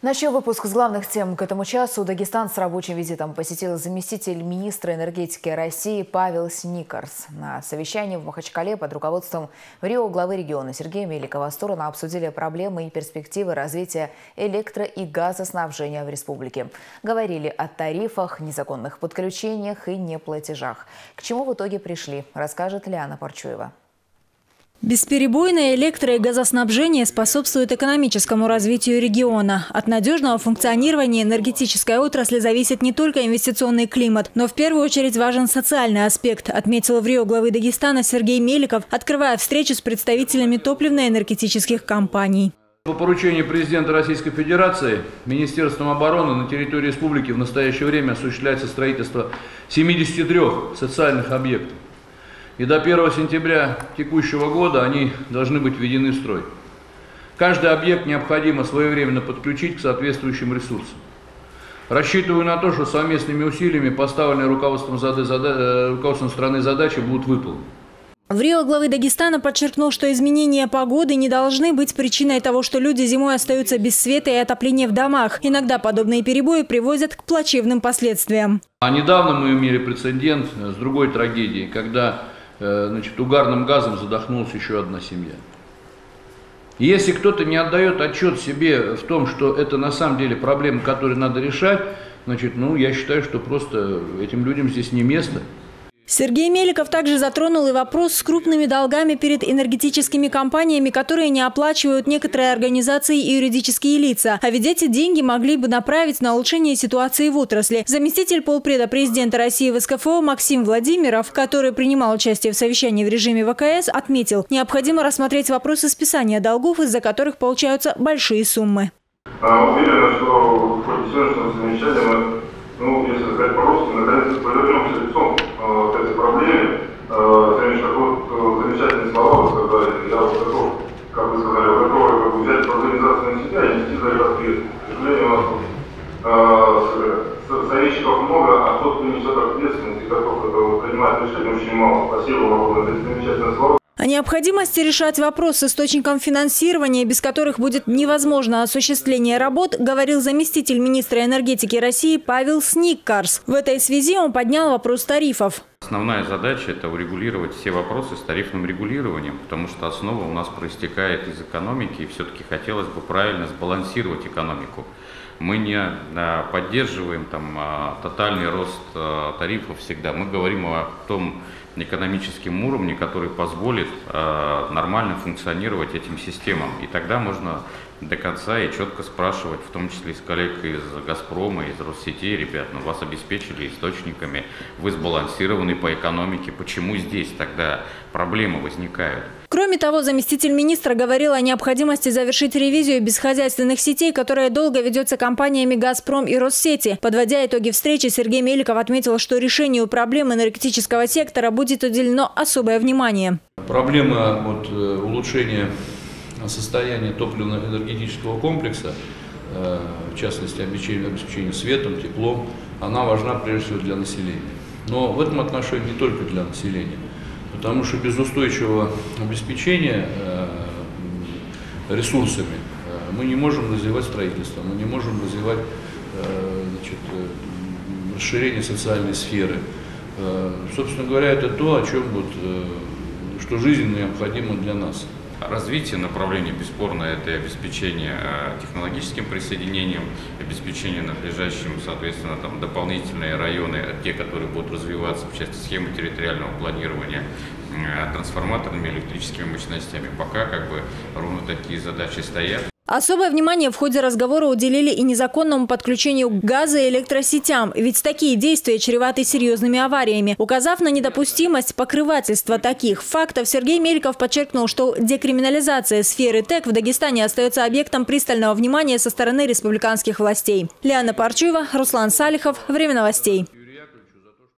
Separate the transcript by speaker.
Speaker 1: Начал выпуск с главных тем к этому часу. Дагестан с рабочим визитом посетил заместитель министра энергетики России Павел Сникарс. На совещании в Махачкале под руководством Рио главы региона Сергея Меликова стороны обсудили проблемы и перспективы развития электро- и газоснабжения в республике. Говорили о тарифах, незаконных подключениях и неплатежах. К чему в итоге пришли, расскажет Лиана Парчуева.
Speaker 2: Бесперебойное электро- и газоснабжение способствует экономическому развитию региона. От надежного функционирования энергетической отрасли зависит не только инвестиционный климат, но в первую очередь важен социальный аспект, отметил в Рио главы Дагестана Сергей Меликов, открывая встречу с представителями топливно-энергетических компаний.
Speaker 3: По поручению президента Российской Федерации Министерством обороны на территории республики в настоящее время осуществляется строительство 73 социальных объектов и до 1 сентября текущего года они должны быть введены в строй. Каждый объект необходимо своевременно подключить к соответствующим ресурсам. Рассчитываю на то, что совместными усилиями поставленные руководством, э, руководством страны задачи будут выполнены.
Speaker 2: В Рио главы Дагестана подчеркнул, что изменения погоды не должны быть причиной того, что люди зимой остаются без света и отопления в домах. Иногда подобные перебои приводят к плачевным последствиям.
Speaker 3: А недавно мы имели прецедент с другой трагедией, когда значит, угарным газом задохнулась еще одна семья. если кто-то не отдает отчет себе в том, что это на самом деле проблема, которую надо решать, значит, ну, я считаю, что просто этим людям здесь не место.
Speaker 2: Сергей Меликов также затронул и вопрос с крупными долгами перед энергетическими компаниями, которые не оплачивают некоторые организации и юридические лица. А ведь эти деньги могли бы направить на улучшение ситуации в отрасли. Заместитель полпреда президента России в СКФО Максим Владимиров, который принимал участие в совещании в режиме ВКС, отметил, необходимо рассмотреть вопросы списания долгов, из-за которых получаются большие суммы.
Speaker 4: А, уверен, что в ходе сегодняшнего совещания мы, ну, если сказать по-русски, наконец-то повернемся лицом проблеме. Конечно, э, вот э, замечательные слова вы сказали. Я вот готов, как вы сказали, готов как бы, взять организацию на себя и нести за это ответственность. К сожалению, у нас э, советчиков много, а тот, кто несет ответственность и готов это принимать решения, очень мало. Спасибо вам за замечательные слова.
Speaker 2: О необходимости решать вопрос с источником финансирования, без которых будет невозможно осуществление работ, говорил заместитель министра энергетики России Павел Сниккарс. В этой связи он поднял вопрос тарифов.
Speaker 5: Основная задача – это урегулировать все вопросы с тарифным регулированием, потому что основа у нас проистекает из экономики, и все-таки хотелось бы правильно сбалансировать экономику. Мы не поддерживаем там, а, тотальный рост а, тарифов всегда, мы говорим о том, экономическим уровне, который позволит нормально функционировать этим системам. И тогда можно до конца и четко спрашивать, в том числе из коллег из «Газпрома», из Россетей, ребят, ну вас обеспечили источниками, вы сбалансированы по экономике, почему здесь тогда проблемы возникают?
Speaker 2: Кроме того, заместитель министра говорил о необходимости завершить ревизию бесхозяйственных сетей, которая долго ведется компаниями «Газпром» и «Россети». Подводя итоги встречи, Сергей Меликов отметил, что решению проблем энергетического сектора будет уделено особое внимание.
Speaker 3: Проблема вот, э, улучшения состояния топливно-энергетического комплекса, э, в частности обеспечения, обеспечения светом, теплом, она важна прежде всего для населения. Но в этом отношении не только для населения. Потому что без устойчивого обеспечения э, ресурсами э, мы не можем развивать строительство, мы не можем развивать э, значит, расширение социальной сферы. Собственно говоря, это то, о чем вот, что жизненно необходимо для нас.
Speaker 5: Развитие направления, бесспорно, это обеспечение э, технологическим присоединением, обеспечение надлежащим, соответственно, там, дополнительные районы, те, которые будут развиваться в части схемы территориального планирования, э, трансформаторными электрическими мощностями. Пока как бы ровно такие задачи стоят.
Speaker 2: Особое внимание в ходе разговора уделили и незаконному подключению газа и электросетям, ведь такие действия чреваты серьезными авариями. Указав на недопустимость покрывательства таких фактов, Сергей Мельков подчеркнул, что декриминализация сферы ТЭК в Дагестане остается объектом пристального внимания со стороны республиканских властей. Лиана Парчуева, Руслан Салихов. Время новостей.